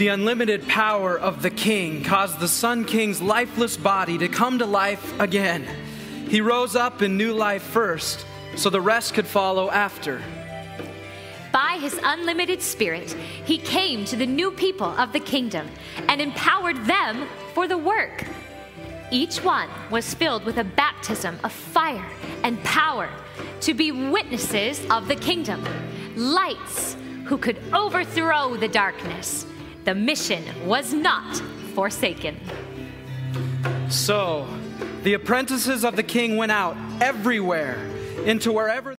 The unlimited power of the king caused the Sun King's lifeless body to come to life again. He rose up in new life first, so the rest could follow after. By his unlimited spirit, he came to the new people of the kingdom and empowered them for the work. Each one was filled with a baptism of fire and power to be witnesses of the kingdom, lights who could overthrow the darkness. The mission was not forsaken. So, the apprentices of the king went out everywhere into wherever